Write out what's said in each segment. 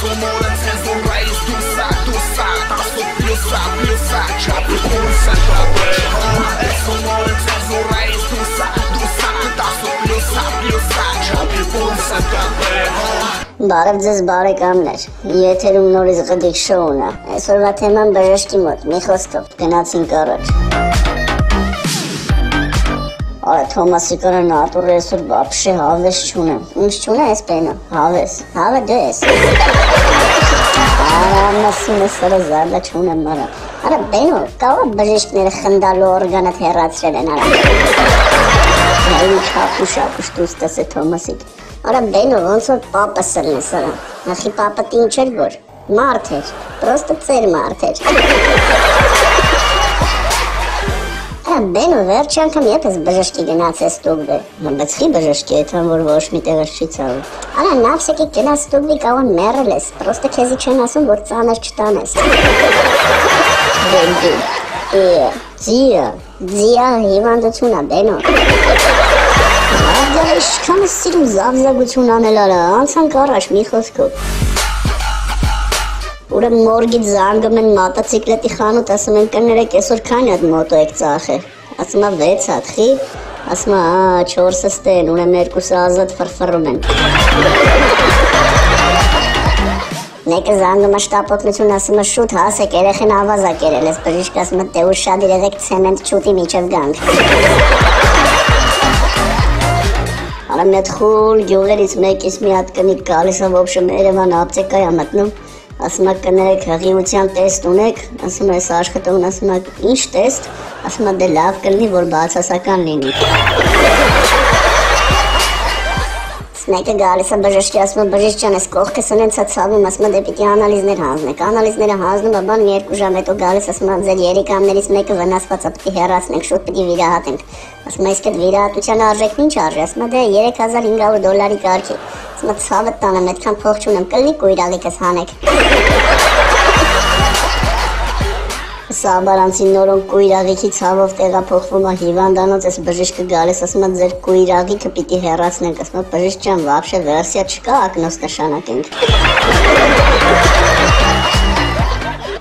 Somora tesoura esduça, duça Taço pilsa, pilsa Chape pulsa, tope Somora tesoura esduça, duça Taço pilsa, pilsa Chape pulsa, tope Բարև ձեզ բարեկամներ։ Եթերում նորից գդիկ շոուն է։ Այսօրվա թեման բժշկի մոտ։ Մի խոսքով գնացինք առաջ։ Արա Թոմասի կրան ատուրը այսօր բապշե հավես չունեմ։ Ինչ չունե այս պենը։ Հավես։ Հավը դու ես։ Արա մասինը սրը զարդա չունեմ մարա։ Արա բենո, կավա բժիշկները խնդալու օրգանդ հեռացրել են արա։ Այլ չապուշ ապուշ դուստս է Թոմասիկ։ Արա բենո ոնց որ պապը սրն է սրա։ Նախի պապը ինչ էր որ։ Մարդ էր, պրոստը ծեր մարդ էր։ Արա բենո վերջ անգամ եպես բժշկի գնացես ստուգվե։ Բայց խի բժշկի է թան որ ոչ մի տեղը չի ցավում։ Արա նավսեկի գնաց ստուգվի կավան մեռել ես, պրոստը քեզի չեն ասում որ ծանր չտանես։ Բենդի։ Է, ձիա, ձիա հիվանդությունա բենո։ Ադա ինչքան սիրում զավզագություն անել արա, անցանք առաջ մի խոսքով։ Ուրեմն մորգից զանգում են մոտոցիկլետի խանութ, ասում են կներեք այսօր քանի հատ մոտո եք ծախել։ Ասում է 6 հատ, խի։ Ասում է, «Ա, 4-ը ստեն, ուրեմն երկուսը ազատ ֆրֆռում են»։ Մեկը զանգում է շտապօգնություն, ասում է շուտ հասեք, երեխեն ավազա կերել, ես բժիշկ ասում է դե ուշ շատ իրեք ցեմենտ չուտի միջև գանք։ Արա հատ խուլ գյուղերից մեկից մի հատ կնիկ գալիս է ոբշը Երևան ապտեկա է մտնում ասում է կներեք հղիության տեստ ունեք ասում է այս աշխատողն ասում է ինչ տեստ ասում է դե լավ կլինի որ բացասական լինի Մեկը գալիս է բժշկի ասում է բժիշկ ջան, այս կողքս ունենց է ցավում, ասում է դե պիտի անալիզներ հանձնեք։ Անալիզները հանձնում է, բան մի երկու ժամ հետո գալիս ասում է ձեր երիկամներից մեկը վնասված է, պիտի հեռացնենք, շուտ պիտի վիրահատենք։ Ասում է իսկ այդ վիրահատության արժեքն ինչ արժի։ Ասում է դե 3500 դոլարի կարգի։ Ասում է ցավը տանեմ, այդքան փող չունեմ, կլինի կույրալիկս հանեք։ Սա բարանցի նորոն կույրաղիքի ցավով տեղափոխվում է հիվանդանոց, այս բժիշկը գալիս, ասում է ձեր կույրաղիքը պիտի հեռացնենք, ասում է բժիշկ ջան, вообще վերսիա չկա, ակնոց նշանակենք։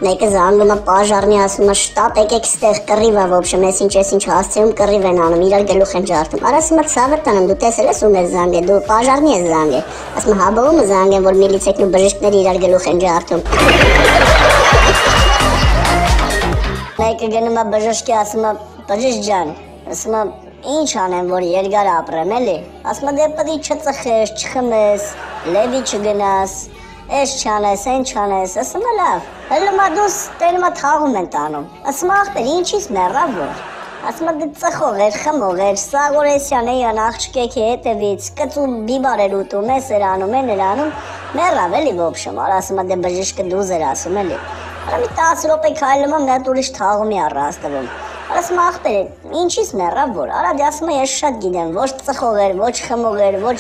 Մեկը զանգում է պաժարնի, ասում է շտապ եկեք ստեղ կռիվ է, ոբշե, մեզ ինչ ես ինչ հասցեում կռիվ են անում, իրար գլուխ են ջարդում։ Արա ասում է ցավը տանեմ, դու տեսել ես ում ես զանգել, դու պաժարնի ես զանգել։ Ասում է հաբողումը զանգեն, որ միլիցեքն ու բժիշկները իրար գլուխ են ջարդում։ Մեկը գնում է բժշկի, ասում է բժիշկ ջան, ասում է ինչ անեմ, որ երկար ապրեմ, էլի։ Ասում է դե պետք է չծխես, չխմես, լևի չգնաս, Էս չանես, այն չանես, ասում է լավ։ Հələ դուս տերմա թաղում են տանում։ Ասում է ախպեր, ինչից մեռավ որ։ Ասում է դե ծխող էր, խմող էր, Սաղորեսյան էյան աղջկեքի հետևից, կծում բիբար էր ուտում, էս էր անում, են էր անում, մեռավ էլի ոբշում, ասում է դե բժիշկը դուզ էր ասում էլի։ մի 10 րոպե քայլում եմ, նա ուրիշ թաղումի առաստվում։ Ասում ախպեր, ինչից մեռավ որ։ Արա դե ասում է ես շատ գիտեմ, ոչ ծխող էր, ոչ խմող էր, ոչ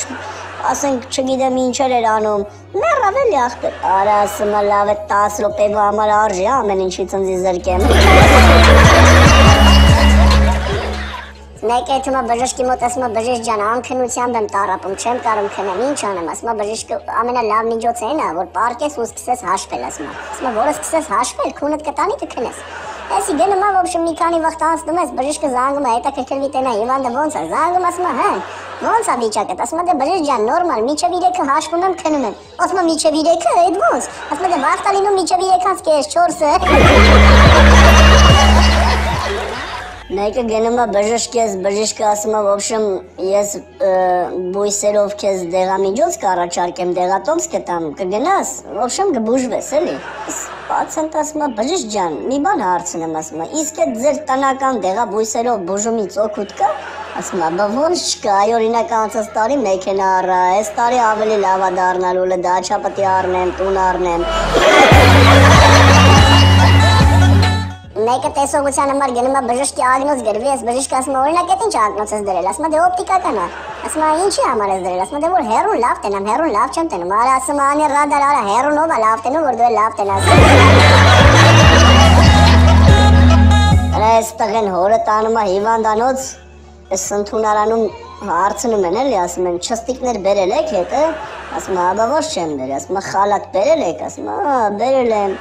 ասենք չգիտեմ ինչեր էր անում։ Մեռավ էլի ախպեր։ Արա ասում է լավ է 10 րոպեվա համար արժի ամեն ինչի ծնձի զրկեմ։ Մեկը թվում է բժշկի մոտ ասում է բժիշկ ջան, անքնությամբ եմ տարապում, չեմ կարող քնեմ, ինչ անեմ, ասում է բժիշկը ամենալավ միջոցը այն է, որ պարկես ու սկսես հաշվել, ասում է։ Ասում է, որը սկսես հաշվել, քունդ կտանի կքնես։ Էսի գնում եմ, ոբշե մի քանի վաղ տանցնում ես, բժիշկը զանգում է, հետաքրքրվի տենա, Իվանդը ոնց է, զանգում ասում է, հա, ոնց է վիճակը, ասում է դե բժիշկ ջան, նորմալ, միջև 3-ը հաշվում եմ, քնում եմ։ Ասում է միջև 3-ը, այդ ոնց։ Ասում է դե վաղ տալինում միջև 3-ից կես 4-ը։ Մեկը գնում է բժշկես, բժիշկը ասում է, ոբշեմ, ես բույսերով քեզ դեղամիջոց կառաջարկեմ, դեղատոմս կտամ, կգնաս, ոբշեմ կբուժվես, էլի։ Պացիենտ ասում է, բժիշկ ջան, մի բան հարցնեմ, ասում է, իսկ այդ ձեր տնական դեղաբույսերով բուժումից օգուտ կա։ Ասում բա ոնց չկա, այ օրինակ անցած տարի մեքենա առա, այս տարի ավելի լավ է դառնալու, լը դաչա պետք է առնեմ, տուն առնեմ։ Մեկը տեսողության համար գնում է բժշկի ագնոց գրվի, ես բժիշկը ասում է օրինակ այդ ինչ ագնոց ես դրել, ասում է դե օպտիկական է։ Ասում է ինչի համար ես դրել, ասում է դե որ հերուն լավ տենամ, հերուն լավ չեմ տենում։ Արա ասում է անի ռադար արա հերունով է լավ տենում, որ դու լավ տենաս։ Արա այս տղեն հորը տանում է հիվանդանոց, այս ընդունարանում հարցնում են էլի, ասում են չստիկներ բերել եք հետը, Ասում աբա ոչ չեմ բերել, ասում խալատ բերել եք, ասում հա, բերել եմ։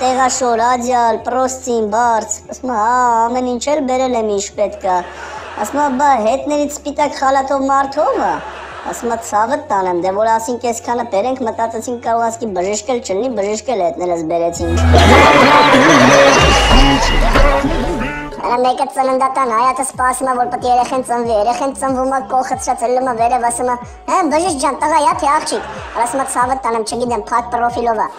Տեղաշոր, ադյալ, պրոստին, բարձ, ասում հա, ամեն ինչ էլ բերել եմ ինչ պետք է։ Ասում բա հետներից սպիտակ խալատով մարդով է։ Ասում ցավը տանեմ, դե որ ասինք այսքանը բերենք, մտածեցինք կարող ասկի բժիշկել չլինի, բժիշկել հետներս բերեցինք։ Արա մեկը ծննդատան հայացը սպասում է, որ պետք է երեխեն ծնվի, երեխեն ծնվում է, կողխծրած ելնում է վերև, ասում է, հա, բժիշկ ջան, տղա յա թե աղջիկ։ Ասում է ցավը տանեմ, չգիտեմ, փակ պրոֆիլով է։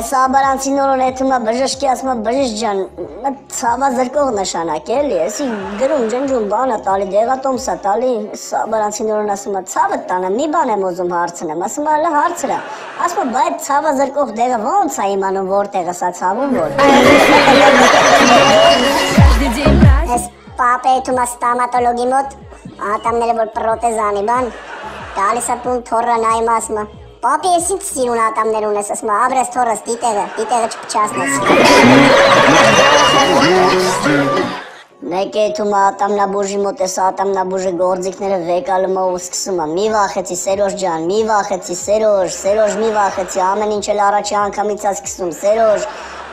Այս աբարանցի նորոն էթումա բժշկի ասում է բժիշկ ջան, ցավա զրկող նշանակ էլի, էսի գրում ջնջում բանա տալի, դեղատոմսա տալի, աբարանցի նորոն ասում է ցավը տանը, մի բան եմ ուզում հարցնեմ, ասում է հələ հարցրա։ Ասում է բայց ցավա զրկող դեղը ո՞նց է իմանում որտեղ է սա ցավում որ։ Այս պապե թումա ստամատոլոգի մոտ ատամները որ պրոթեզ անի բան, տալիս է տուն թորը է Պապի, ես ինչ սիրուն ատամներ ունես, ասում աբրես թորս դիտեղը, դիտեղը չփչացնես։ Մեկ է թում ատամնաբուժի մոտ էս ատամնաբուժը գործիքները վեկալում ու սկսում է։ Մի վախեցի Սերոժ ջան, մի վախեցի Սերոժ, Սերոժ մի վախեցի, ամեն ինչ էլ առաջի անգամից է սկսում, Սերոժ։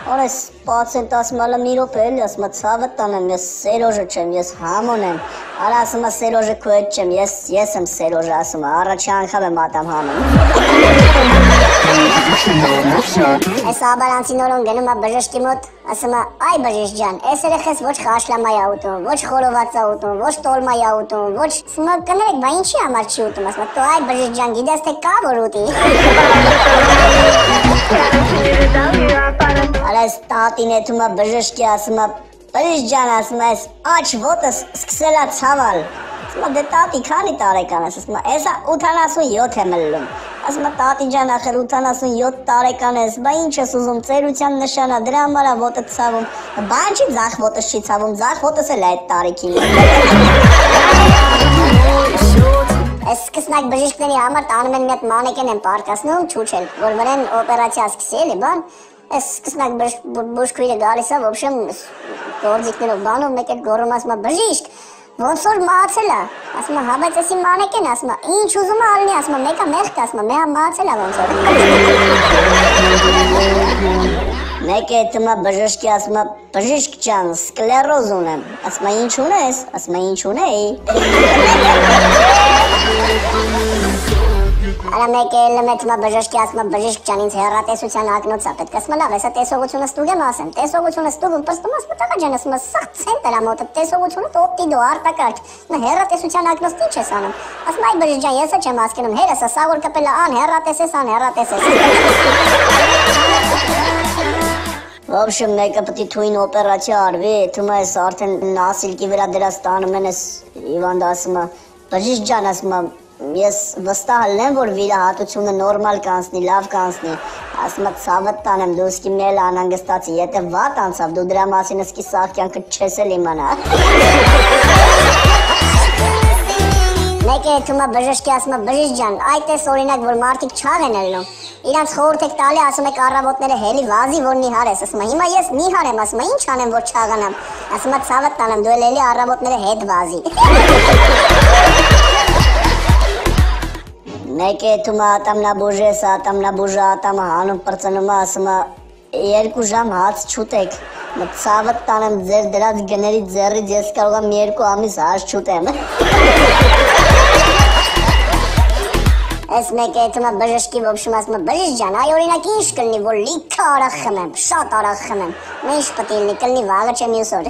Օրես պացենտ ասում ալը մի րոպե էլի ասում ցավը տանեմ ես Սերոժը չեմ ես Համոն եմ արա ասում Սերոժը քո հետ չեմ ես ես եմ Սերոժը ասում առաջի անգամ եմ ատամ հանում Այս աբարանցի նորոն գնում է բժշկի մոտ ասում է այ բժիշկ ջան այս երեխես ոչ խաշլամա է ուտում ոչ խորոված է ուտում ոչ տոլմա է ուտում ոչ ասում է կներեք բա ինչի համար չի ուտում ասում է դու այ բժիշկ ջան գիտես թե կա որ ուտի Արես տատին է թումա բժշկի ասում է բժիշկ ջան ասում է աչ ոտս սկսելա ցավալ ասում է դե տատի քանի տարեկան ես ասում է էսա 87 եմ լլում ասում է տատի ջան ախր 87 տարեկան ես բա ինչ ես ուզում ծերության նշանա դրա համար է ոտը ցավում բան չի ձախ ոտս չի ցավում ձախ ոտս էլ այդ տարիքին Այս սկսնակ բժիշկների համար տանում են մի հատ մանեկեն են պարկասնում չուչել, որ վրան օպերացիա սկսի էլի բան, այս սկսնակ բժշկուհիը գալիս է, ոբշեմ գործիքներով բանով մեկ էլ գոռում ասում է բժիշկ, ոնց որ մահացել է։ Ասում է, հա բայց էսի մանեկեն, ասում է, ինչ ուզում է ալնի, ասում է, մեկը մեղք, ասում է, մեղա մահացել է ոնց որ։ Մեկ է թմա բժշկի ասում է, բժիշկ ջան, սկլերոզ ունեմ։ Ասում է, ինչ ունես։ Ասում է, ինչ ունեի։ Արա մեկ էլ մե թմա բժշկի ասմա բժիշկ ջան ինձ հերատեսության ակնոցա պետք է սմլավ էսա տեսողությունը ստուգեմ ասեմ տեսողությունը ստուգում պստում ասմա տղա ջան ասմա սա ցենտրա մոտը տեսողությունը տոպտի դո արտակարգ նա հերատեսության ակնոց ինչ ես անում ասմա այ բժիշկ ջան եսա չեմ հասկանում հերեսա սա որ կպելա ան հերատեսես ան հերատեսես Ոբշը մեկը պտի թույն օպերացիա արվի, թում ես արդեն նասիլքի վրա դրա ստանում են ես Իվան դասմա, բժիշկ ջան ասմա, ես վստահ եմ, որ վիրահատությունը նորմալ կանցնի, լավ կանցնի։ Ասում է, ցավը տանեմ, դու սկի մել անհանգստացի, եթե վատ անցավ, դու դրա մասին սկի սաղ կյանքը չես էլ իմանա։ Մեկ է թումա բժշկի ասում է բժիշկ ջան, այդ էս օրինակ որ մարդիկ չաղ են ելնում։ Իրանց խորհուրդ եք տալի, ասում եք առավոտները հելի վազի որ նիհար ես, ասում է հիմա ես նիհար եմ, ասում է ինչ անեմ որ չաղանամ։ Ասում է ցավը տանեմ, դու էլ էլի առավոտները հետ վազի։ Մեկ է թումա ատամնաբուժես, ատամնաբուժը ատամը հանում պրծնում ասում երկու ժամ հաց չուտեք։ Մցավը տանեմ ձեր դրած գների ձեռից ես կարող եմ երկու ամիս հաց չուտեմ։ Այս մեկը հետո բժշկի ոբշում ասում է բժիշկ ջան, այ օրինակ ինչ կլինի, որ լիքը արախ խմեմ, շատ արախ խմեմ։ Ինչ պետք է լինի, կլինի վաղը չեմ մյուս օր։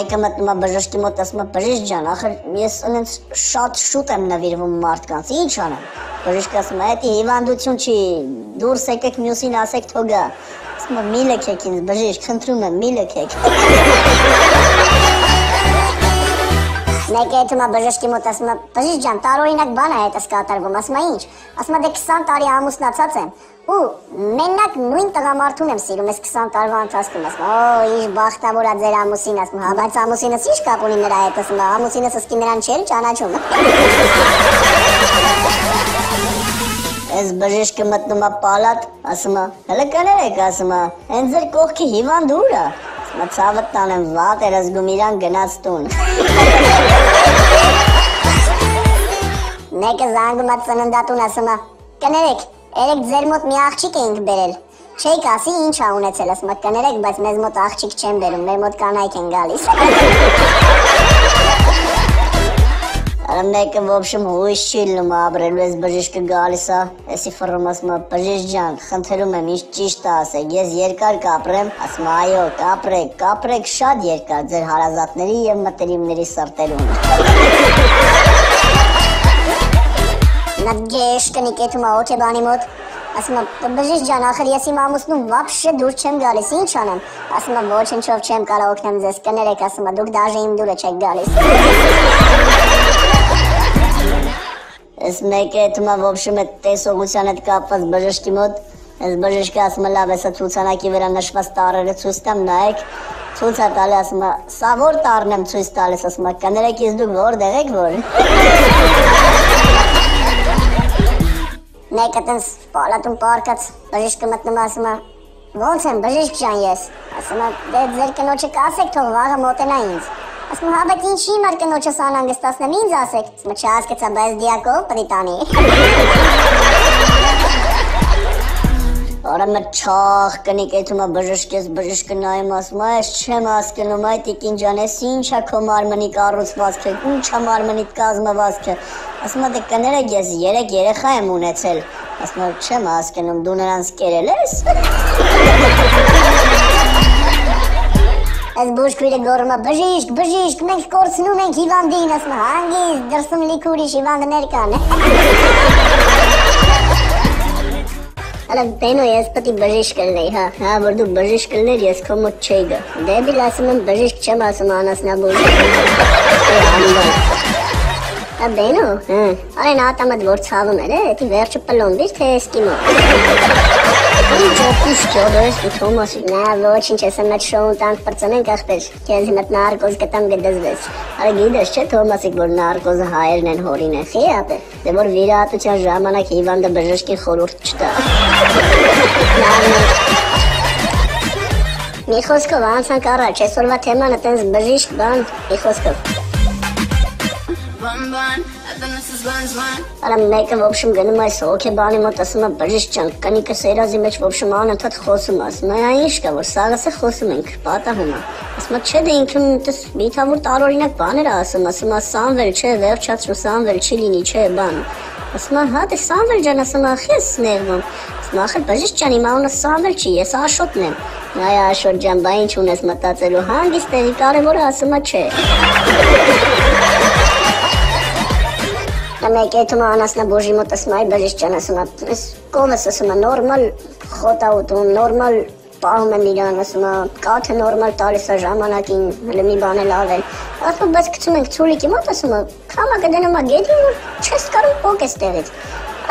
Մեկը մտնում է բժշկի մոտ ասում է բժիշկ ջան, ախր ես ինձ շատ շուտ եմ նվիրվում մարդկանց, ինչ անեմ։ Բժիշկը ասում է, «Դա հիվանդություն չի, դուրս եկեք մյուսին ասեք թողա»։ Ասում է, «Մի լքեք ինձ, բժիշկ, խնդրում եմ, մի լքեք»։ Մեկ է թումա բժշկի մոտ ասում է, բժիշկ ջան, տարօրինակ բան է հետս կատարվում, ասում է ինչ։ Ասում է դե 20 տարի ամուսնացած եմ ու մենակ նույն տղամարդուն եմ սիրում այս 20 տարվա ընթացքում, ասում է, օ, ինչ բախտավոր է ձեր ամուսին, ասում է, հա, բայց ամուսինս ինչ կապ ունի նրա հետ, ասում է, ամուսինս ըսկի նրան չէր ճանաչում։ Այս բժիշկը մտնում է պալատ, ասում է, հələ կներեք, ասում է, հենց ձեր կողքի հիվանդ ուր է։ Մցավը տանեմ վատ էր զգում իրան գնաց տուն։ Մեկը զանգում է ծննդատուն ասում է. «Կներեք, երեք ձեր մոտ մի աղջիկ էինք բերել»։ Չէիք ասի ինչ ա ունեցել, ասում է. «Կներեք, բայց մեզ մոտ աղջիկ չեն բերում, մեր մոտ կանայք են գալիս»։ Արա մեկը ոբշում հույս չի լինում ապրելու, ես բժիշկը գալիս է, էսի ֆռում ասում է. «Բժիշկ ջան, խնդրում եմ, ինձ ճիշտ ասեք, ես երկար կապրեմ»։ Ասում է. «Այո, կապրեք, կապրեք շատ երկար ձեր հարազատների եւ մտերիմների սրտերում» նա գեշ կնիկ եթում ա օթեբանի մոտ, ասում ա բժիշկ ջան, ախր ես իմ ամուսնում վաբշե դուր չեմ գալիս, ինչ անեմ, ասում ա ոչնչով չեմ կարող օգնեմ ձեզ, կներեք, ասում ա դուք դաժե իմ դուրը չեք գալիս։ Ես մեկ է թումա ոբշում է տեսողության հետ կապված բժշկի մոտ, ես բժշկը ասում է լավ եսա ծուցանակի վրա նշված տարերը ծուստեմ նայեք, ցույց է տալի ասում է, սա որ տառն եմ ցույց տալիս, ասում է, կներեք, ես դուք որտեղ եք որ։ Մեկը տենց պալատում պարկած բժիշկը մտնում է, ասում է, ո՞նց եմ բժիշկ ջան ես։ Ասում է, դե ձեր կնոջը կասեք, թող վաղը մոտենա ինձ։ Ասում հա բայց ինչի մար կնոջս անհանգստացնեմ ինձ ասեք։ Ասում չհասկացա բայց դիակով պետք տանի։ Արա մը չախ կնիկ էթումա բժշկես բժշկը նայում ասում այս չեմ հասկանում այդ տիկին ջան ես ինչա քո մարմնի կառուցվածքը ինչա մարմնիդ կազմվածքը ասում դե կներեք ես 3 երեխա եմ ունեցել ասում չեմ հասկանում դու նրանց կերել ես Այս բուժքույրը գոռում է բժիշկ, բժիշկ, մենք կորցնում ենք հիվանդին, ասում հանգիստ, դրսում լիք ուրիշ հիվանդներ կան։ Արա բենո ես պետք է բժիշկ լինեի, հա, հա, որ դու բժիշկ լիներ, ես քո մոտ չէի գա։ Դեբիլ ասում եմ բժիշկ չեմ ասում անասնաբուժ։ Աբենո, հա, արեն ատամդ որ ցավում էր, էդի վերջը պլոնդից թե էսկիմո։ Ինչ օփուշ ճորես ու Թոմասի։ Նա ոչինչ ես մեծ շոուն տանք բրծնենք ախպեր։ Քեզ մտ նարկոզ գտամ գդզվեց։ Արա գիտես չէ Թոմասի որ նարկոզը հայերն են հորին է։ Խի ապե։ Դե որ վիրահատության ժամանակ հիվանդը բժշկի խորհուրդ չտա։ Մի խոսքով անցանք առաջ, այսօրվա թեման է տենց բժիշկ բան, մի խոսքով։ Բան բան բնուցս բան զման։ Արա մեկը ոբշում գնում այս հոկեբանի մոտ ասում է բժիշկ ջան, կնիկը սերազի մեջ ոբշում անընդհատ խոսում ասում է, այն ինչ կա որ սաղասը խոսում ենք, պատահում է։ Ասում է, չէ դե ինքն դες միթավոր տարօրինակ բաներ ասում, ասում է Սամվել չէ, վերջացրու Սամվել չի լինի, չէ, բան։ Ասում է, հա դե Սամվել ջան, ասում է, ախես ներվում։ Ասում է, ախր բժիշկ ջան, իմ անունը Սամվել չի, ես Աշոտն եմ։ Այ Աշոտ ջան, բա ինչ ունես մտածելու, հանգիստ էի, կարևորը ասում է, չէ։ Մեկ էտում անասնաբուժի մոտ ասում այ բժիշկ ջան ասում ես կողմս ասում նորմալ խոտաուտում նորմալ պահում եմ իրան ասում կաթը նորմալ տալիս է ժամանակին հələ մի բան էլ ավել ասում բայց գցում ենք ցուլիկի մոտ ասում քամա կդնում է գետին ու չես կարող փոկես տեղից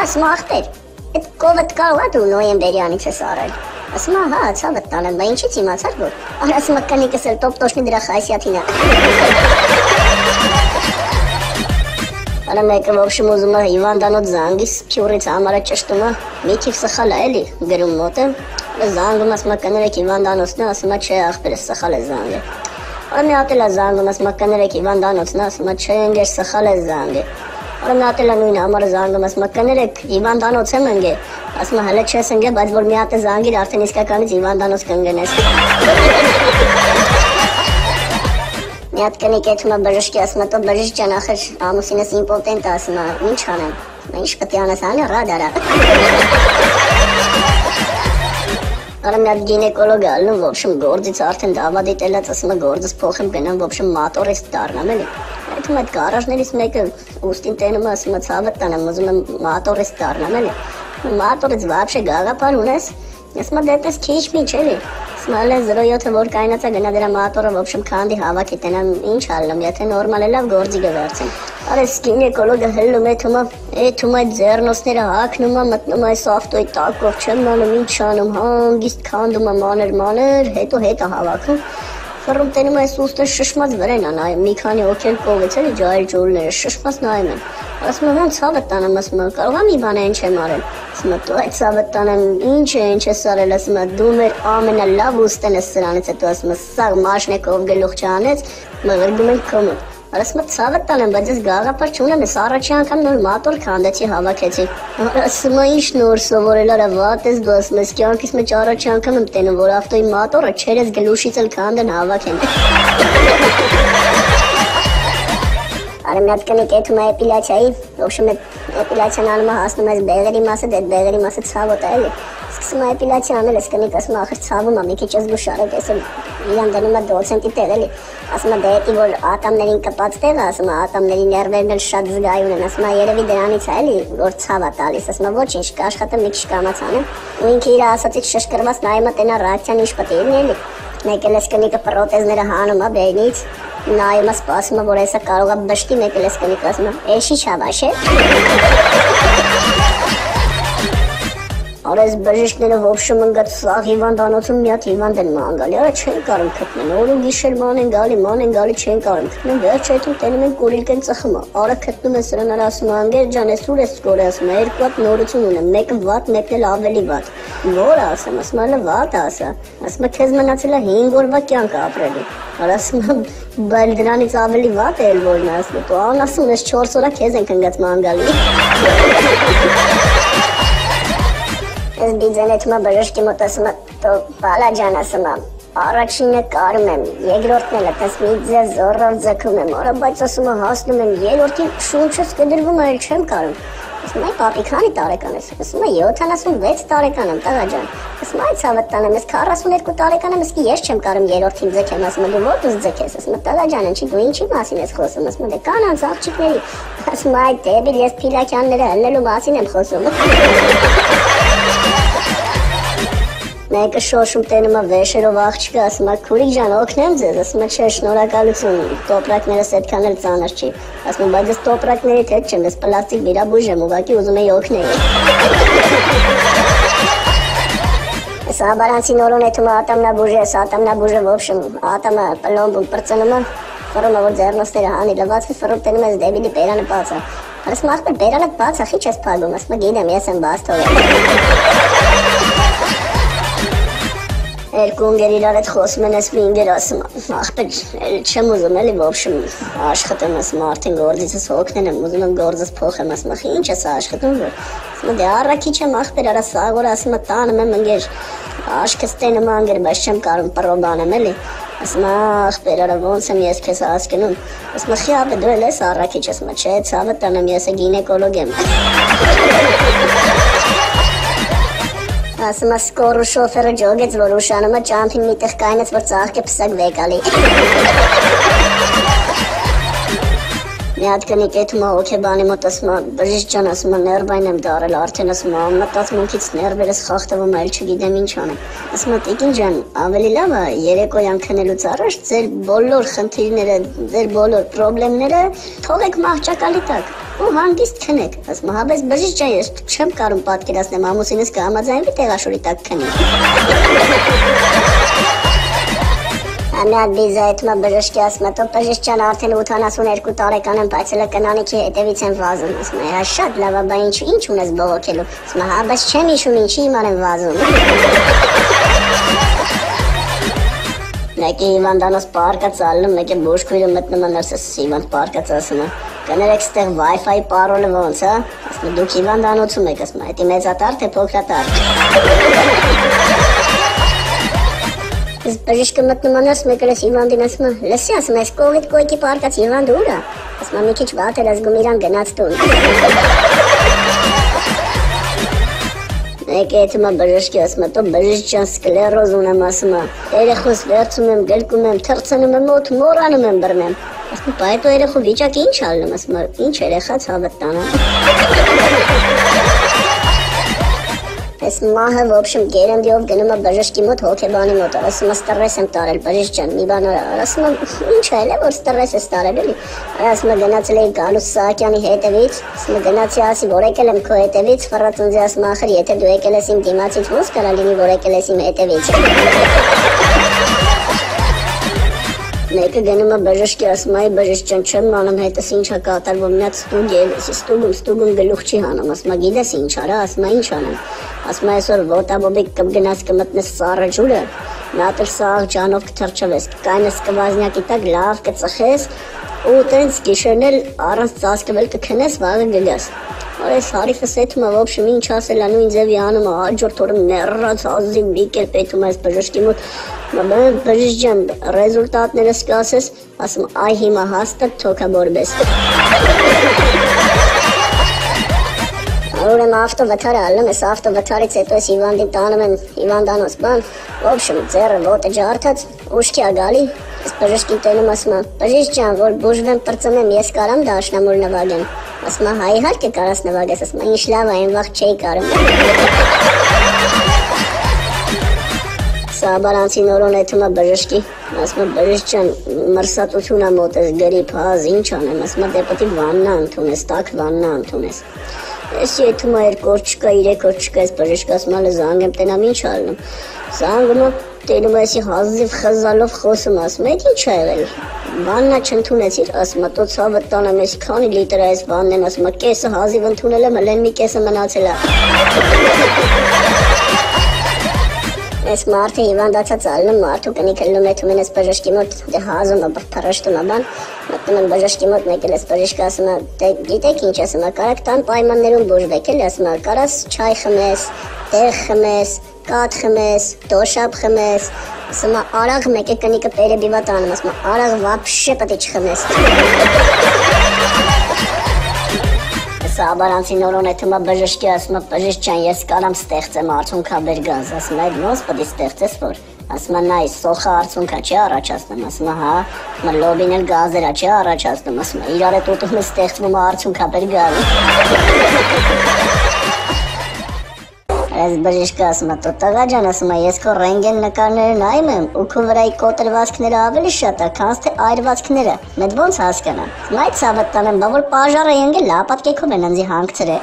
ասում ախպեր այդ կովդ կարող է դու նոյեմբերյանից ես արել ասում հա ցավը տանեմ բա ինչից իմացար որ ասում կնիկս էլ տոպտոշնի դրա խայսյաթինա Արա մեկը ոբշում ուզում է հիվանդանոց զանգիս, փյուրից համարը ճշտում է, մի քիչ սխալ է էլի, գրում մոտ է, զանգում ասում է կներեք հիվանդանոցն է, ասում է չէ ախպերս սխալ է զանգը։ Արա մի հատ էլ է զանգում ասում է կներեք հիվանդանոցն է, ասում է չէ ընկեր սխալ է զանգը։ Արա մի հատ էլ է նույն համարը զանգում ասում է կներեք հիվանդանոց եմ ընկե, ասում է հələ չես ընկե, բայց որ մի հատ է զանգիր արդեն իսկականից հիվանդանոց կընկնես։ Մի հատ կնիկ էթում է բժշկի, ասում է, «Տո բժիշկ ջան, ախր ամուսինս իմպոտենտ է», ասում է, «Ինչ անեմ»։ Ինչ պետք է անես, անի ռադարա։ Արամ նա գինեկոլոգ է ալնում, ոբշեմ գործից արդեն դավադի տելած, ասում է գործից փոխեմ գնամ, ոբշեմ մոտորիստ դառնամ էլի։ Այդ ու այդ գարաժներից մեկը ուստին տենում ասում է ցավը տանեմ, ուզում եմ մոտորիստ դառնամ էլի։ Մոտորից բաբշե գաղափար ունես, Եսմա դեպս քիչ մի չէ՞լի։ Սմալը 07-ը որ կայնած է գնա դրա մոտորը ոբշմ քանդի հավաքի տենամ ինչ ալնում, եթե նորմալ է լավ գործի գվերցեմ։ Արե սկին էկոլոգը հելնում է թումա, է թումա ձեռնոցները հակնում է, մտնում է սոֆտոյի տակ, որ չեմ անում ինչ անում, հանգիստ քանդում է մանր մանր, հետո հետը հավաքում ֆռում տենում այս ուստը շշմած վրան ա նայում մի քանի օքել կողից էլի ջայլ ջուրները շշմած նայում են ասում եմ ոնց ցավը տանեմ ասում եմ կարող եմ մի բան այն չեմ արել ասում եմ դու այդ ցավը տանեմ ինչ է ինչ ես արել ասում եմ դու մեր ամենալավ ուստեն ես սրանից հետո ասում եմ սա մաշնեկով գլուխ չանեց մղրգում ենք կոմոդ Ասում եմ ցավը տանեմ, բայց ես գաղափար չունեմ, ես առաջի անգամ նոր մատոր քանդեցի, հավաքեցի։ Ասում եմ ինչ նոր սովորել արա վատ ես դու ասում ես կյանքից մեջ առաջի անգամ եմ տենում, որ ավտոյի մատորը չերես գլուշից էլ քանդեն հավաքեն։ Արի մի հատ կնի կեթում է էպիլյացիայի, ոբշում է էպիլյացիան անում է հասնում ես բեղերի մասը, դե բեղերի մասը ցավոտ է էլի։ Սկսում է էպիլյացիա անել, ես կնիկ ասում ախր ցավում է, մի քիչ զգուշարեք, ես իրան դնում է դոցենտի տեղ էլի ասում է դե որ ատամներին կպած տեղ ասում է ատամների ներվերն էլ շատ զգայուն են ասում է երևի դրանից է էլի որ ցավ է տալիս ասում է ոչինչ կաշխատեմ մի քիչ կամաց անեմ ու ինքը իր ասածից շշկրված նայում է տենա ռեակցիան ինչ պետք է լինի էլի մեկ էլ էսկնիկը պրոթեզները հանում է բերնից նայում է սպասում է որ հեսա կարող է բշտի մեկ էլ էսկնիկը ասում է էշի չավաշ է Արես բժիշկները ոբշում ընկած սաղ հիվանդանոցում մի հատ հիվանդ են ման գալի, արա չեն կարում գտնել։ Օրը գիշեր ման են գալի, ման են գալի չեն կարում գտնել։ Վերջ հետո տենում են կուրիլք են ծխում։ Արա գտնում են սրան արա ասում անգեր ջան, ես ուր ես կորը ասում, երկու հատ նորություն ունեմ, մեկը վատ, մեկն էլ ավելի վատ։ Որ ասեմ, ասում ալը վատ ասա։ Ասում քեզ մնացել է 5 օրվա կյանք ապրելու։ Արա ասում բայց դրանից ավելի վատ է որն ասում։ Դու ան ասում ես 4 օրա քեզ են կնգած ման գալի։ Ես բիզնեսը բժշկի մոտ ասում եմ, «Տո բալա ջան ասում եմ, առաջինը կարում եմ, երկրորդն էլ այդպես մի ձև զորով ձգում եմ, արա բայց ասում եմ հասնում եմ, երրորդին շունչս կդրվում այլ չեմ կարում»։ Ասում եմ, «Պապի, քանի տարեկան ես»։ Ասում եմ, «76 տարեկան եմ, տղա ջան»։ Ասում եմ, «Ցավը տանեմ, ես 42 տարեկան եմ, իսկ ես չեմ կարում երրորդին ձգեմ»։ Ասում եմ, «Դու ո՞րտուց ձգես»։ Ասում եմ, «Տղա ջան, ինչի դու ինչի մասին ես խոսում»։ Ասում եմ, «Դե կանանց աղջիկների»։ Ասում եմ, «Այդ դեպի ես փիլակյանները հլնելու մասին եմ խոսում»։ Մեկը շոշում տենում է վեշերով աղջիկը, ասում է քուրիկ ջան, օգնեմ ձեզ, ասում է չէ, շնորհակալություն, տոպրակներս այդքան էլ ծանր չի։ Ասում եմ, բայց ես տոպրակների հետ չեմ, ես պլաստիկ վիրաբույժ եմ, ուղղակի ուզում եի օգնել։ Ես աբարանցի նորոն էթում ատամնաբուժ ես, ատամնաբուժը ոբշում, ատամը պլոմբում պրծնում է, ֆռումը որ ձեռնոցները հանի լվացվի, ֆռում տենում ես դեպի բերանը բացը։ Ասում ախպեր բերանը բաց, ախի չես փակում, ասում գիտեմ, ես եմ թողել։ Երկու ընկեր իրար հետ խոսում են, ես մի ընկեր ասում, ախպեր, չեմ ուզում էլի ոբշում աշխատեմ, ասում արդեն գործիցս հոգնել եմ, ուզում եմ գործս փոխեմ, ասում ախի ինչ ես աշխատում Ասում դե առաքիչ եմ ախպեր, արա սաղոր ասում տանում եմ ընկեր աշկս տենում անգեր, բայց չեմ կարող պրոբանեմ էլի։ Ասում ախպեր, արա ոնց եմ ես քեզ հասկանում։ Ասում խի ապե դու ես առաքիչ, ասում չէ, ցավը տանեմ, ես գինեկոլոգ եմ։ Ասում է սկորու շոֆերը ջոգեց, որ ուշանում է ճամփին միտեղ կայնեց, որ ծաղկե պսակ վեկալի։ Մի հատ կնիկ էթում է հոգեբանի մոտ ասում է, բժիշկ ջան ասում է ներվային եմ դարել, արդեն ասում է, մտածմունքից ներվերս խախտվում է, չգիտեմ ինչ անեմ։ Ասում է, տիկին ջան, ավելի լավ է երեկոյան քնելուց առաջ ձեր բոլոր խնդիրները, ձեր բոլոր խնդիրները թողեք մահճակալի տակ ու հանգիստ քնեք։ Ասում հաբես բժիշկ ջան, ես չեմ կարող պատկերացնել ամուսինս կհամաձայնվի տեղաշորի տակ քնի։ Ամյակ բիզա այդ մա բժշկի ասում է, «Տո բժիշկ ջան, արդեն 82 տարեկան եմ, բայց հələ կնանիքի հետևից եմ վազում»։ Ասում է, «Հա շատ լավ է, բա ինչ ինչ ունես բողոքելու»։ Ասում է, «Հա, բայց չեմ հիշում ինչի իման եմ վազում»։ Մեկի հիվանդանոց պարկած ալնում, մեկը բուժքույրը մտնում է ներսես հիվանդ պարկած ասում է կներեք ստեղ Wi-Fi parole ոնց, հա։ Ասում դուք հիվանդանոցում եք, ասում, դա մեծատար թե փոքրատար։ Ես բժիշկը մտնում անես մեկը ես հիվանդին ասում, լսի ասում, այս կողիդ կոյքի պարկած հիվանդ ուր է։ Ասում, մի քիչ էր ազգում իրան գնաց տուն։ Եկե եթե մա բժշկի ասում, տո բժիշկ ջան սկլերոզ ունեմ ասում, երեխոս վերցում եմ, գլկում եմ, թրցնում եմ, մոտ մորանում եմ բռնեմ։ Ասում բայց այդ երեխու վիճակը ինչ ալնում, ասում ինչ երեխա ցավը տանը։ Այս մահը ոբշեմ գերանդիով գնում է բժշկի մոտ հոգեբանի մոտ, ասում է ստրես եմ տարել, բժիշկ ջան, մի բան արա։ Ասում եմ, ինչ այլ է որ ստրես է տարել էլի։ Ասում է գնացել էի Գալուս Սահակյանի հետևից, ասում է գնացի ասի որ եկել եմ քո հետևից, ֆռած ինձ ասում ախր եթե դու եկել ես իմ դիմացից ոնց կարա լինի որ եկել ես իմ հետևից։ Մեկը գնում է բժշկի, ասում է բժշկյան չեմ անում, հետս ինչա կատարվում, հատ ստուգ է, ստուգում, ստուգում գլուխ չի հանում, ասում է գիտես ինչ արա, ասում է ինչ անեմ։ Ասում է այսօր ոտաբոբիկ կգնաս կմտնես սառը ջուրը, էլ սաղ ջանով կթրջվես, կայնես կվազնյակի տակ լավ կծխես ու տենց գիշերն էլ առանց ծածկվել կքնես, վաղը գգաս։ Այս հարիֆս էթում է, в общем, ինչ ասել անու ինձ եւի անում է, հաջորդ օրը մեռած ազի մի կերպ էթում այս բժշկի մոտ։ Մամա բժիշկ ջան, ռեզուլտատները սկսես, ասում այ հիմա հաստատ թոքաբորբես։ Ուրեմն ավտովթարը ալում ես ավտովթարից հետո ես հիվանդին տանում են հիվանդանոց բան, в общем, ձեռը ոտը ջարդած, ուշքի ա գալի, ես բժշկին տենում ասում եմ, բժիշկ ջան, որ բուժվեմ պրծնեմ, ես կարամ դաշնամուր նվագեմ։ Ասում եմ, հա իհարկե կարաս նվագես, ասում եմ, ինչ լավ է, այն վաղ չէի կարում։ Սաբարանցի նորոն էթում է բժշկի, բժիշկ ջան, մրսատություն է մոտես, գրիպ, հազ, ինչ անեմ, եմ, դե է վաննա ընդունես, տաք վաննա ընդունես։ Ես եթում է երկու օր չկա, երեք օր չկա, ես բժիշկ ասում եմ, զանգեմ, տենամ ինչ ալնում։ Զանգում տենում ես հազիվ խզալով խոսում, ասում եմ, ինչ ա եղել։ Վաննա չընդունեցիր, ասում տո ցավը տանեմ, ես քանի լիտր է այս վանն են, ասում կեսը հազիվ ընդունել եմ, հլեն մի կեսը մնացել է։ Այս մարդը հիվանդացած ալնում մարդու կնիք լում է թումին ես բժշկի մոտ դե հազում է փրաշտում է բան մտնում են բժշկի մոտ մեկ էլ ես բժիշկը ասում է դե գիտեք ինչ ասում է կարակ տան պայմաններում բուժվեք էլ ասում է կարաս չայ խմես տեղ խմես կաթ խմես, դոշապ խմես, ասում եմ արագ մեկ է կնիկը տերեբիվա տանում, ասում եմ արագ վաբշե պետք չխմես։ Սա բարանցի նորոն է թմա բժշկի, ասում եմ բժիշկ ջան, ես կարամ ստեղծեմ արցունքա բեր գազ, ասում եմ նոս պետք ստեղծես որ ասում եմ նայ սոխա արցունքա չի առաջացնում, ասում եմ հա, ասում եմ լոբին էլ գազերա չի առաջացնում, ասում եմ իրար է տոտում ստեղծվում արցունքա բեր գազ։ Այս բժիշկը ասում է՝ «Տո տղա ջան, ասում է, ես քո ռենտգեն նկարներն այմ եմ, ու քո վրայի կոտրվածքները ավելի շատ է, քան թե այրվածքները։ Մեդ ո՞նց հասկանամ»։ Այդ ցավը տանեմ, բա որ պաժարը ընկել, լա պատկեքով են անձի հանգցրել։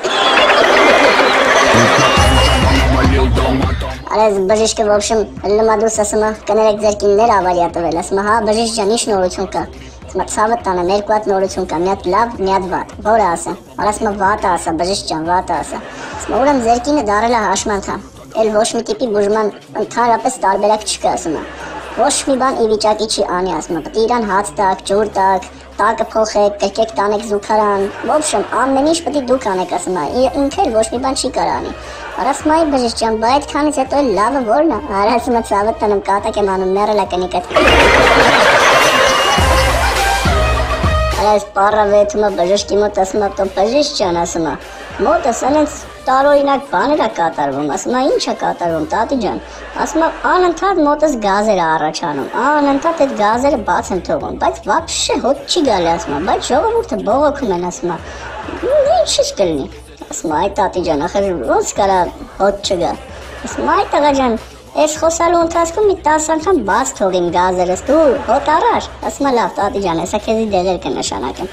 Այս բժիշկը ոբշեմ լմադուս ասում է՝ «Կներեք ձեր կիններ ավարիա տվել»։ Ասում է՝ «Հա, բժիշկ ջան, ի՞նչ նորություն կա» ասում է ցավը տանը երկու հատ նորություն կա մի հատ լավ մի հատ վատ որը ասա ասում է վատը ասա բժիշկ ջան վատը ասա ասում է ուրեմն ձեր կինը դարել է հաշմանդամ էլ ոչ մի տիպի բուժման ընդհանրապես տարբերակ չկա ասում է ոչ մի բան ի վիճակի չի անի ասում է պետք է իրան հաց տակ ջուր տակ տակը փոխեք, կրկեք տանեք զուգարան։ В общем, ամեն ինչ պետք է դուք անեք, ասում է։ Ինքը էլ ոչ մի բան չի կարանի։ Արասմայ բժիշկ ջան, բայց այդքանից հետո լավը ո՞րն է։ Արասմը ցավը տանում կատակ եմ անում, մեռել է կնիկը։ Այս պարավեթումը բժշկի մոտ ասում է, «Տո բժիշկ ջան», ասում է։ Մոտս այնց տարօրինակ բաներ է կատարվում, ասում է, «Ինչ է կատարվում, տատի ջան»։ Ասում է, «Անընդհատ մոտս գազեր է առաջանում, անընդհատ այդ գազերը բաց են թողում, բայց вообще հոտ չի գալի», ասում է, «Բայց ժողովուրդը բողոքում են», ասում է։ Ինչ կլինի։ Ասում այ տատի ջան, ախր ոնց կարա հոտ չգա։ Ասում այ տղա ջան, Այս խոսալու ընթացքում մի 10 անգամ բաց թողին գազերս դու հոտ առար։ Ասում լավ տատի ջան, հեսա քեզի դերեր կնշանակեմ։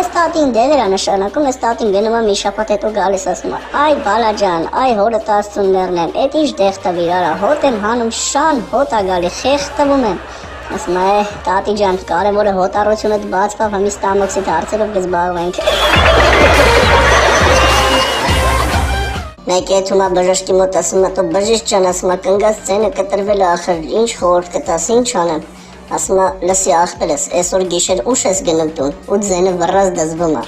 Այս տատին դերեր է նշանակում, այս տատին գնում է մի շաբաթ հետո գալիս ասում է. «Այ բալա ջան, այ հորը 10 մեռնեմ, էդ ինչ դեղ տվիր արա, հոտ եմ հանում շան, հոտ ա գալի, խեղ տվում եմ»։ Ասում է, տատի ջան, կարևորը հոտառությունը բաց կա, համի ստամոքսիդ հարցերով կզբաղվենք։ Մեկ էթումա բժշկի մոտ ասում է, «Տո բժիշկ ջան, ասում է, կնգած ցենը կտրվել է ախր, ինչ խորտ կտաս, ինչ անեմ»։ Ասում է, «Լսի ախպերս, այսօր գիշեր ուշ ես գնում տուն» ու ձենը վռած դզվում է։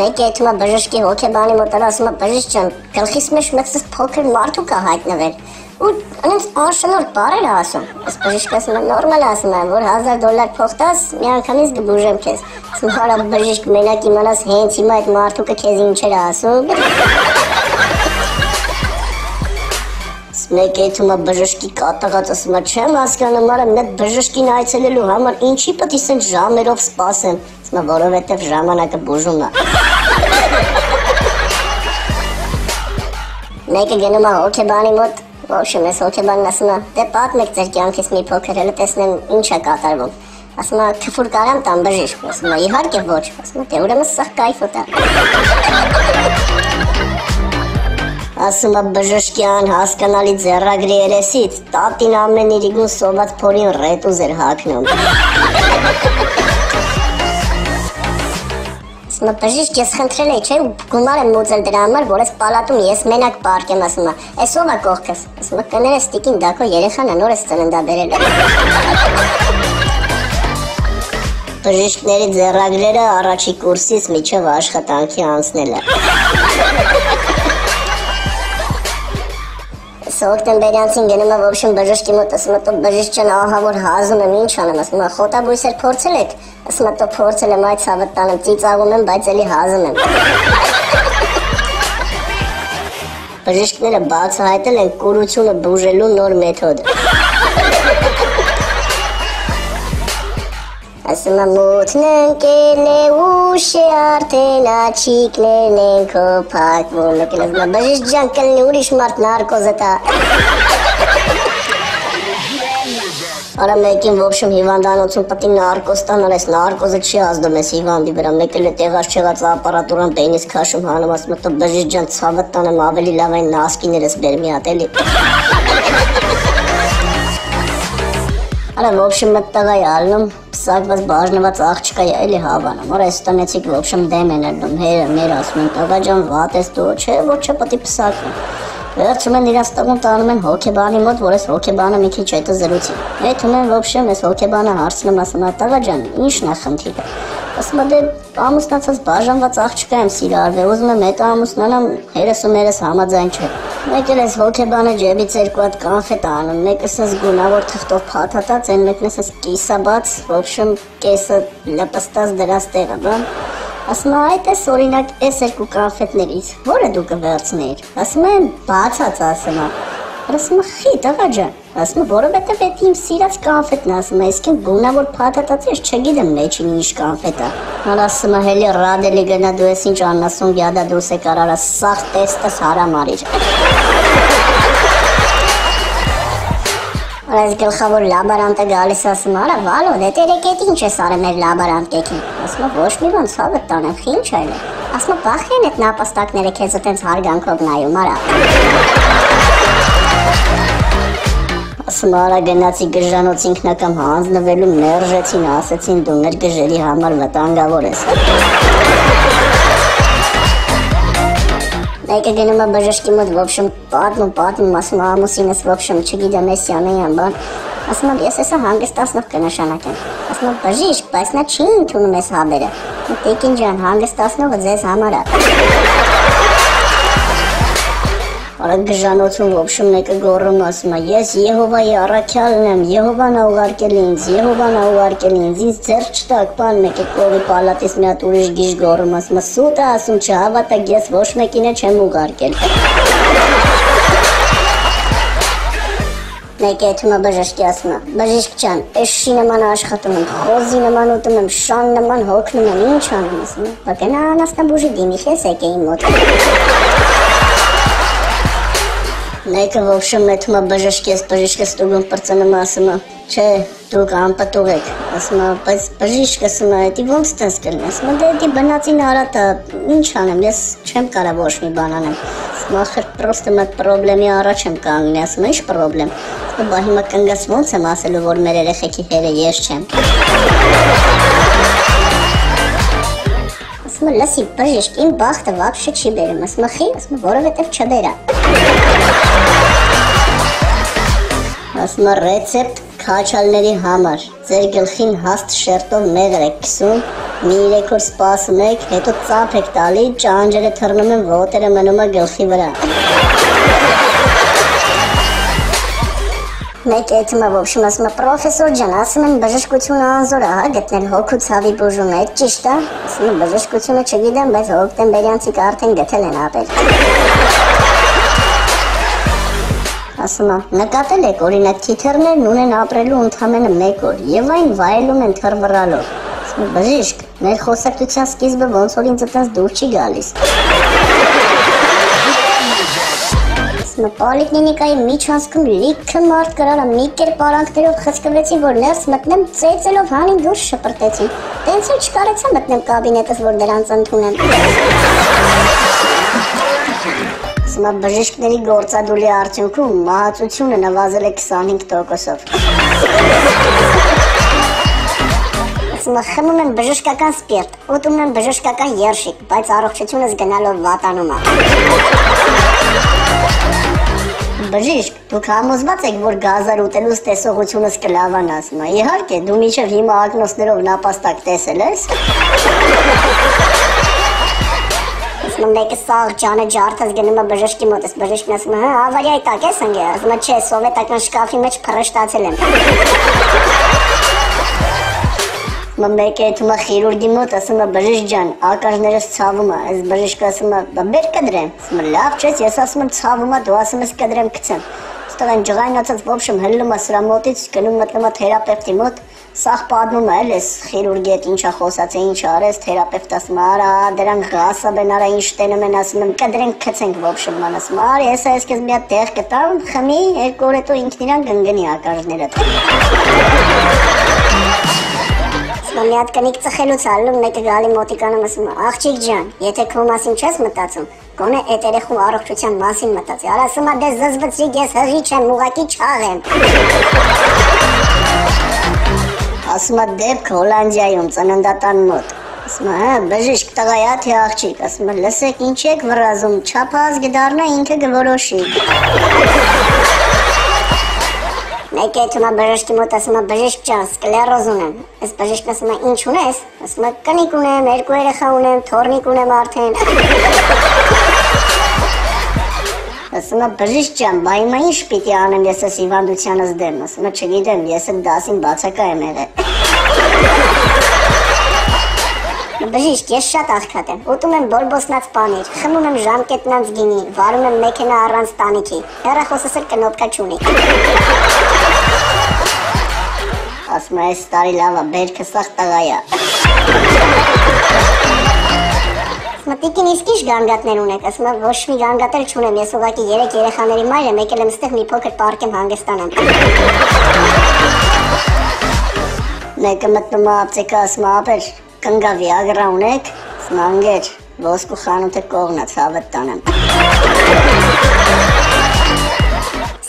Մեկ էթումա բժշկի հոգեբանի մոտ ասում է, «Բժիշկ ջան, գլխիս մեջ մեծ փոքր մարդու կա հայտնվել»։ ու այնց անշնորհ բառեր է ասում։ Ըստ բժիշկը ասում է նորմալ ասում է, որ 1000 դոլար փող տաս, միանգամից կբուժեմ քեզ։ Ասում հարա բժիշկ մենակ իմանաս հենց հիմա այդ մարդուկը քեզ ինչեր է ասում։ Մեկ էթումա բժշկի կատաղած ասում է, չեմ հասկանում, արա մեկ բժշկին այցելելու համար ինչի պետք է սենց ժամերով սպասեմ։ Ասում է, որովհետև ժամանակը բուժում է։ Մեկը գնում է հոգեբանի մոտ Ոչմ ես հոգեբանն ասում է, դե պատմեք ձեր կյանքից մի փոքր, հələ տեսնեմ ինչ է կատարվում։ Ասում է, թփուր կարամ տամ բժիշկ։ Ասում է, իհարկե ոչ։ Ասում է, դե ուրեմն սա кайֆ ուտա։ Ասում է բժշկյան հասկանալի ձեռագրի երեսից տատին ամեն իրիկուն սոված փորին ռետուզ էր հագնում բժիշկ ես խնդրել էի, չէ, գումար եմ մուծել դրա համար, որ ես պալատում ես մենակ պարկեմ, ասում Էս ով է կողքս։ Ասում է կներես տիկին դակո երեխան նոր է ծննդաբերել։ Բժիշկների ձեռագրերը առաջի կուրսից միջև աշխատանքի անցնելը։ հոկտեմբերյանցին գնում եմ ոբշում բժշկի մոտ, ասում եմ, «Տո բժիշկն ահավոր հազում եմ, ինչ անեմ»։ Ասում է, «Խոտաբույսեր փորձել եք»։ Ասում եմ, «Տո փորձել եմ, այդ ցավը տանեմ, ծիծաղում եմ, բայց էլի հազում եմ»։ Բժիշկները բացահայտել են կուրությունը բուժելու նոր մեթոդ։ ասում եմ մութն ընկել է ուշ է արդեն աչիկներն են քո փակվում եկել ասում եմ բժիշկ ջան կլնի ուրիշ մարդ նարկոզ է տա Արա մեկին ոբշում հիվանդանոցում պտի նարկոզ տան, արա այս նարկոզը չի ազդում այս հիվանդի վրա, մեկ էլ է տեղած չեղած ապարատուրան պենիս քաշում հանում, ասում է տո բժիշկ ջան ցավը տանեմ ավելի լավ այն նասկիներս բերմի հատ էլի։ Արա в общем մտտղայ ալնում, պսակված բաժնված աղջկա է էլի հավանում։ Արա այս տնեցիկ в общем դեմ են ելնում, հերը մեր ասում են, տղա ջան, վատ ես դու, չէ, ոչ չէ պետք է պսակվի։ Վերջում են իրաց տղուն տանում են հոկեբանի մոտ, որ այս հոկեբանը մի քիչ հետը զրուցի։ Հետում են в общем այս հոկեբանը հարցնում ասում է, տղա ջան, ի՞նչն է խնդիրը։ Ասում է դե ամուսնացած բաժանված աղջկա եմ սիրարվել, ուզում եմ հետո ամուսնանամ, հերս ու մերս համաձայն չէ։ Մեկն էս հոկեբանը ջեբից երկու հատ կանֆետ անում, մեկը սս գունավոր թղթով փաթաթած, այն մեկն էս կիսաբաց, ոբշեմ կեսը լպստած դրած տեղը, բան։ Ասում է, այդ էս օրինակ էս երկու կանֆետներից, որը դու կվերցնեիր։ Ասում եմ, բացած ասում եմ։ Ասում խի, տղա ջան։ Ասում որովհետև այդ իմ սիրած կանֆետն է, ասում է, իսկ իմ գունավոր փաթաթած ես չգիտեմ մեջին ինչ կանֆետ է։ Հալ ասում է, հելի ռադելի գնա դու ես ինչ աննասուն գյադա դուս է կարարա, սաղ տեստս հարամ արիր։ Այս գլխավոր լաբորանտը գալիս ասում արա վալո, դե տերեկետ ինչ ես արել մեր լաբորանտ կեքին։ Ասում է, ոչ մի բան, ցավը տանեմ, ինչ այլ Ասում է, բախեն այդ նապաստակները քեզ այտենց հարգանքով նայում, արա։ Սմարագնացի գժանոց ինքնակամ հանձնվելուն մերժեցին, ասեցին դու մեր գժերի համար վտանգավոր ես։ Մեկը գնում է բժշկի մոտ ոբշում պատմում, պատմում, ասում ամուսինս ոբշում, չգիտեմ ես յանեի ամբան, ասում եմ ես էսա հանգստացնող կնշանակեմ, ասում եմ բժիշկ, բայց նա չի ընդունում ես հաբերը, տեկին ջան հանգստացնողը ձեզ համար է այդ գժանոցում ոբշում մեկը գոռում ասում է ես Եհովայի առաքյալն եմ Եհովան ա ուղարկել ինձ Եհովան ա ուղարկել ինձ ինձ ձեռք չտակ բան մեկը կովի պալատից մի հատ ուրիշ գիժ գոռում ասում է սուտ է ասում չհավատակ ես ոչ մեկին չեմ ուղարկել Մեկ եթում է բժշկի ասում է, բժիշկ ճան, էշի նման աշխատում եմ, խոզի նման ուտում եմ, շան նման հոգնում եմ, ինչ անում ասում է, բակենա անասնաբուժի դիմիխես եկեի մոտ։ Մեկը ոբշը մեթում է բժշկես, բժիշկս դուգում պրծնում ասում է, չէ, դուք անպտուղ եք, ասում է, բայց բժիշկ ասում է, դի ոնց տես կրնի, ասում է, դե դի բնացին արատը, ինչ անեմ, ես չեմ կարա ոչ մի բան անեմ, ասում է, խր պրոստը մետ պրոբլեմի առաջ եմ կանգնի, ասում է, ինչ պրոբլեմ, ասում է, բա հիմա կնգս ոնց եմ ասելու, որ մեր երեխեքի հերը ես չեմ։ Ասում է, լսի, բժիշկ, իմ բախտը վապշը չի բերում, ասում է, խի, ասում է, որովհետև չբերա։ Ասում է ռեցեպտ քաչալների համար։ Ձեր գլխին հաստ շերտով մեղր եք քսում, մի երեք օր սպասում եք, հետո ծափ եք տալի, ճանջերը թռնում են, ոտերը մնում է գլխի վրա։ Մեկ էթում է ոբշում ասում է պրոֆեսոր ջան, ասում են բժշկությունը անզոր է, հա, գտնել հոգու ցավի բուժումը, այդ ճիշտ է։ Ասում են բժշկությունը չգիտեմ, բայց հոկտեմբերյանցիկ արդեն գտել են ապել։ Ասում է, նկատել եք օրինակ թիթեռներն ունեն ապրելու ընդամենը 1 օր եւ այն վայելում են թռվռալով։ բժիշկ, մեր խոսակցության սկիզբը ոնց որ ինձ այդպես դուր չի գալիս։ պոլիկլինիկայի միջանցքում լիքը մարդ կրարա մի կերպարանքներով խցկվեցին, որ ներս մտնեմ ծեծելով հանին դուրս շպրտեցին։ Տենց էլ չկարեցա մտնեմ կաբինետս, որ դրանց ընդունեմ։ Ասում եմ բժիշկների գործադուլի արդյունքում մահացությունը նվազել է 25%-ով։ Ասում եմ խմում եմ բժշկական սպիրտ, ուտում եմ բժշկական երշիկ, բայց առողջությունս գնալով վատանում է։ Բժիշկ, դուք համոզված եք, որ գազար ուտելուց տեսողությունս կլավանա, ասում եմ։ Իհարկե, դու միջև հիմա ակնոսներով նապաստակ տեսել ես ասում մեկը սաղ ջանը ջարդած գնում է բժշկի մոտ, ես բժիշկն ասում է, հա, ավարիայի տակ ես ընկել, ասում է, չէ, սովետական շկաֆի մեջ փռշտացել եմ։ Մը մեկը դու մա քիրուրգի մոտ ասում է բժիշկ ջան, ակաժներս ցավում է, ես բժիշկը ասում է, բեր կդրեմ։ Ասում է, լավ չես, ես ասում եմ ցավում է, դու ասում ես կդրեմ գցեմ։ Ստորեն ջղայնացած ոբշեմ հելնում է սրա մոտից, գնում մտնում է թերապևտի մոտ, սախ պատմում էլ էս խիրուրգի հետ ինչա խոսած է, ինչ արես, թերապևտ ասում, արա, դրանք գասաբ են, արա ինչ տենում են, ասում եմ, կդրենք քցենք ոբշման, ասում, արի, հեսա ես քեզ մի հատ տեղ կտամ, խմի, երկու օր հետո ինքն իրան գնգնի ակարժներդ ասում, մի հատ կնիկ ծխելուց ալնում, մեկը գալի մոտիկանում ասում, աղջիկ ջան, եթե քո մասին չես մտածում, գոնե այդ երեխու առողջության մասին մտածի։ Արա ասում է, դե զզվծրիկ, ես հղիչ եմ, ուղակի չաղ եմ։ Ասում է դեպք Հոլանդիայում ծննդատան մոտ։ Ասում է, հա, բժիշկ տղայա թե աղջիկ, ասում է, լսեք, ինչ եք վրազում, չափած գդառնա ինքը գորոշի։ Մեկ է թումա բժշկի մոտ ասում է բժիշկ ջան, սկլերոզ ունեմ։ Այս բժիշկն ասում է ինչ ունես։ Ասում է կնիկ ունեմ, երկու երեխա ունեմ, թորնիկ ունեմ արդեն։ Ասում է բժիշկ ջան, բայ մա ինչ պիտի անեմ ես այս հիվանդությանս դեմ։ Ասում է չգիտեմ, ես այդ դասին բացակա եմ եղել։ Բժիշկ, ես շատ աղքատ եմ։ Ուտում եմ բորբոսնած պանիր, խմում եմ ժամկետնանց գինի, վարում եմ մեքենա առանց տանիքի։ Հեռախոսս էլ կնոպկա չունի։ Ասում է, այս տարի լավա, բերքը սաղ տղայա։ Մտիկին իսկ ինչ գանգատներ ունեք, ասում է, ոչ մի գանգատ էլ չունեմ, ես ուղղակի երեք երեխաների մայր եմ, եկել եմ ստեղ մի փոքր պարկ եմ հանգստանամ։ Մեկը մտնում է ապտեկա, ասում է, ապեր, կնգա վիագրա ունեք, ասում է, անգեր, ոսկու խանութը կողնա, ցավը տանեմ։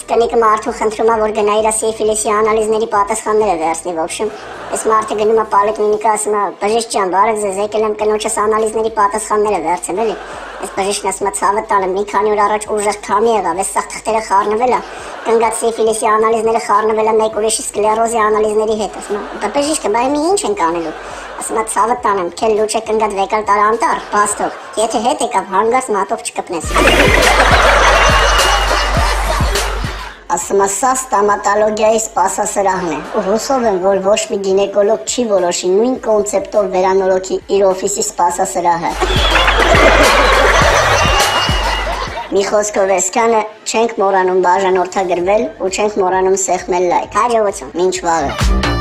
Կնիկը մարդուն խնդրում է, որ գնա իր սիֆիլիսի անալիզների պատասխանները վերցնի, ոբշեմ։ Այս մարդը գնում է պալիկնիկա, ասում է, բժիշկ ջան, բարև ձեզ, եկել եմ կնոջս անալիզների պատասխանները վերցեմ, էլի։ Այս բժիշկն ասում է, ցավը տալը, մի քանի օր առաջ ուժեղ քամի եղավ, այս սաղ թղթերը խառնվել է, կնգած սիֆիլիսի անալիզները խառնվել է մեկ ուրիշի սկլերոզի անալիզների հետ, ասում է։ Դա բժիշկը, բայց մի ինչ ենք անելու։ Ասում է, ցավը տանեմ, քել լուչը կնգած վեկալ տարա անտար, բաստող։ Եթե հետ եկավ, հանգած մատով չկպնես ասում ասա ստամատոլոգիայի սպասասրահն է ու հուսով եմ որ ոչ մի գինեկոլոգ չի որոշի նույն կոնցեպտով վերանորոգի իր օֆիսի սպասասրահը Մի խոսքով էսքանը չենք մոռանում բաժանորդագրվել ու չենք մոռանում սեղմել լայք։ Հաջողություն։ Մինչ վաղը։